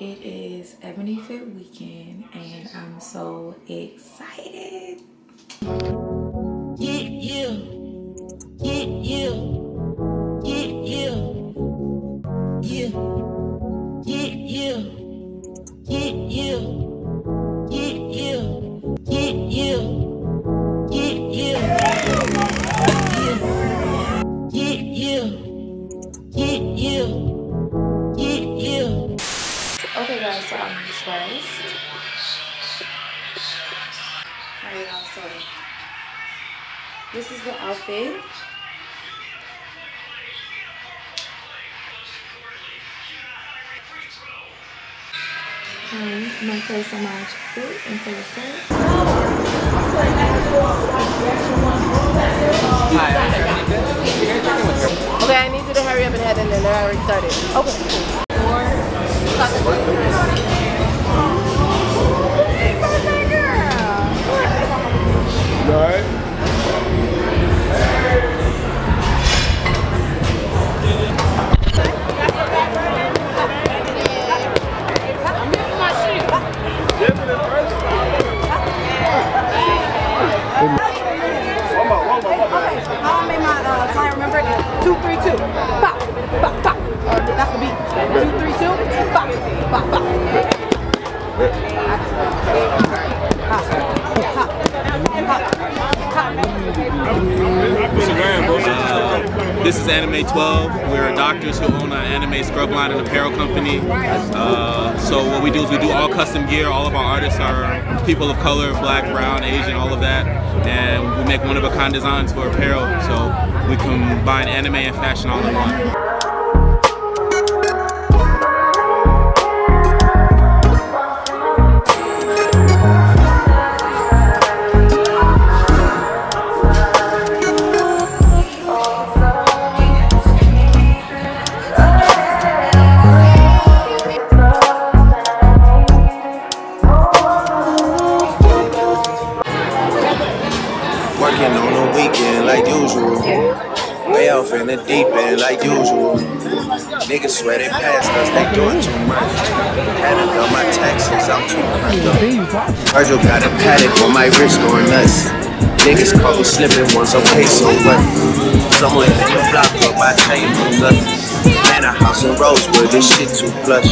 It is Ebony Fit Weekend and I'm so excited. This is the outfit. Um, I'm gonna place on my foot and for the front. Okay, I need you to hurry up and head in there. They're already started. Okay. I'll this is Anime 12. We're doctors who own an anime scrub line and apparel company. Uh, so what we do is we do all custom gear. All of our artists are people of color, black, brown, Asian, all of that. And we make one-of-a-kind designs for apparel. So we combine anime and fashion all in one. Hadn't done my taxes, I'm too cranked up. Virgil got a Patek on my wrist going nuts. Niggas caught me slipping once, okay, so what? Somewhere in the block, but my chain was up. Man, a house in Rosewood, this shit too plush.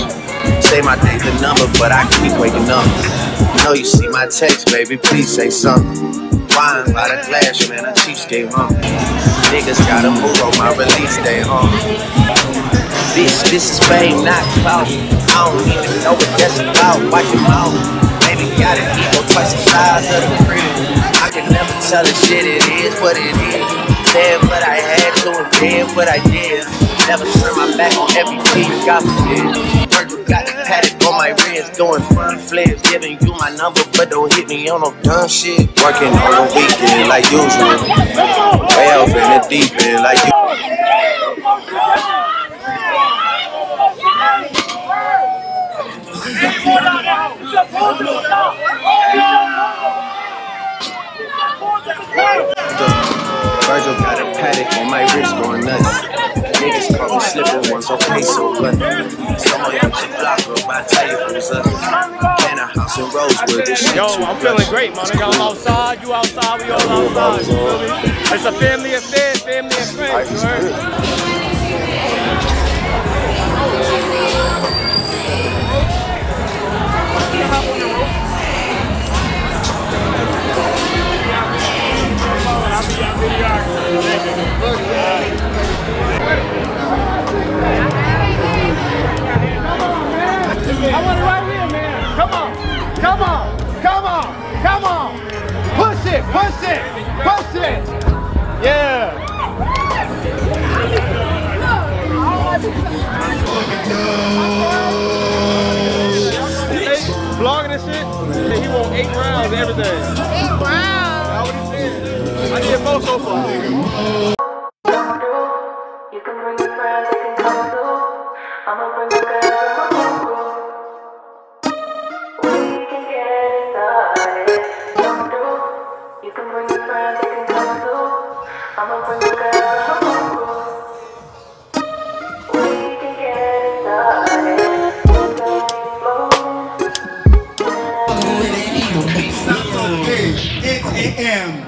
Say my day's a number, but I keep waking up. Know you see my text, baby, please say something. Wine by the glass, man, a cheapskate, huh? Niggas gotta move on my release day, huh? Bitch, this is fame, not clout. I don't even know what that's about. Watch your mouth. Baby got an ego twice the size of the crib. I can never tell a shit, it is what it is. Said what I had to and did what I did. Never turn my back on every beat, God forbid. Got the Patek on my wrist, doing front flips, giving you my number, but don't hit me on no dumb shit. Working on the weekend like usual. Way off in the deep end like you. Virgil got a Patek on my wrist going nuts. Niggas caught me slipping once, okay, so what? The block you who's up. Man, a house in Rosewood, this shit Yo, I'm feeling great, man. Nigga, I'm outside, you outside, we all outside. You feel me? It's a family affair, family and friends. You heard? Push it, push it. Yeah. Vlogging and shit. He want eight rounds and everything. Eight rounds. That's what he said. I did four so far. You can bring your friends, they can come too. I'ma bring the girls,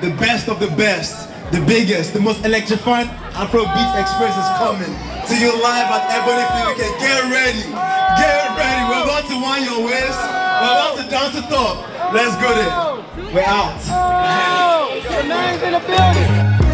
the best of the best, the biggest, the most electrifying Afro Beats Express is coming to you live at Ebony Fit. Get ready, get ready. We're about to wind your waist. We're about to dance it up. Let's go there. We're out. The man's in the building.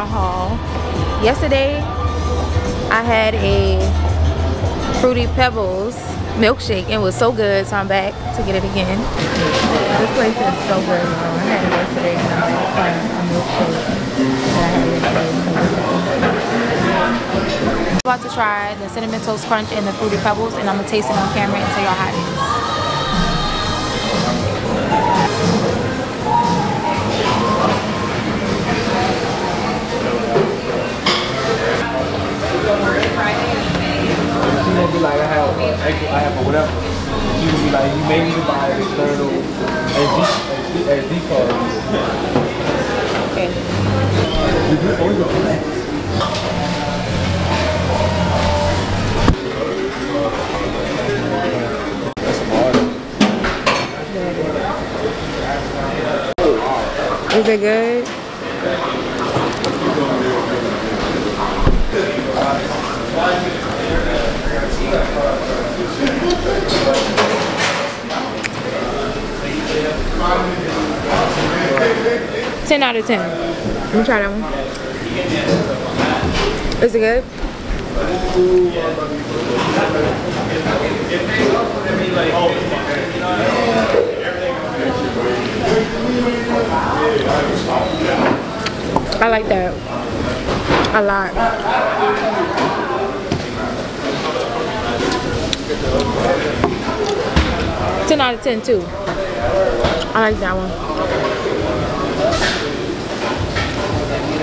Hall. Yesterday I had a Fruity Pebbles milkshake and it was so good so I'm back to get it again. This place is so good. y'all. I had it yesterday and I'm back a milkshake that I had yesterday. I'm about to try the Cinnamon Toast Crunch and the Fruity Pebbles and I'm gonna taste it on camera and tell y'all how it is. Gonna be like, I have, uh, or whatever. She gonna be like, you buy an external SD, card. Okay. You. Is it good? Ten out of ten. Let me try that one. Is it good? I like that a lot. Ten out of ten too. I like that one.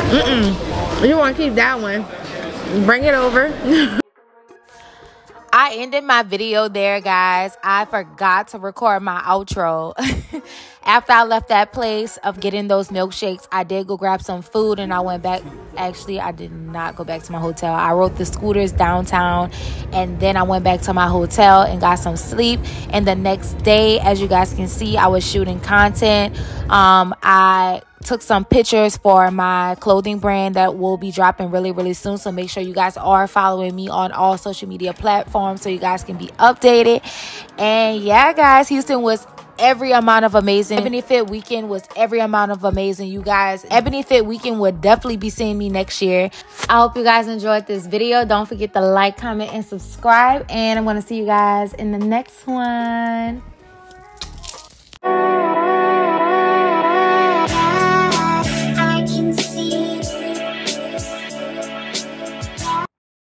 Mm-mm. You want to keep that one? Bring it over. I ended my video there, guys. I forgot to record my outro. After I left that place of getting those milkshakes, I did go grab some food and I went back. Actually, I did not go back to my hotel. I rode the scooters downtown and then I went back to my hotel and got some sleep. And the next day, as you guys can see, I was shooting content. Um, I took some pictures for my clothing brand that will be dropping really really soon. So make sure you guys are following me on all social media platforms so you guys can be updated. And yeah guys houston was every amount of amazing. Ebony fit weekend was every amount of amazing you guys. Ebony fit weekend would definitely be seeing me next year. I hope you guys enjoyed this video. Don't forget to like comment and subscribe. And i'm going to see you guys in the next one